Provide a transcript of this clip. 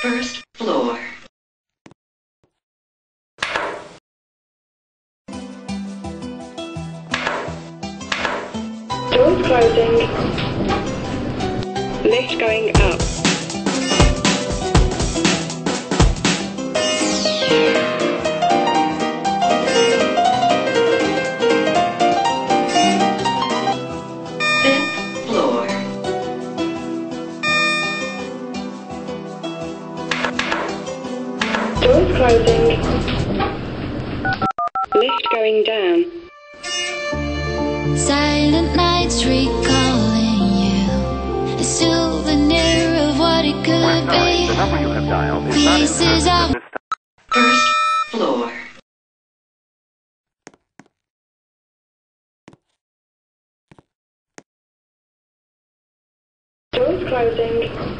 First floor. Doors closing. Lift going up. Doors closing. Lift going down. Silent nights recalling you. A souvenir of what it could be. number you have dialed is not in Pieces of at this time. First floor. Doors closing.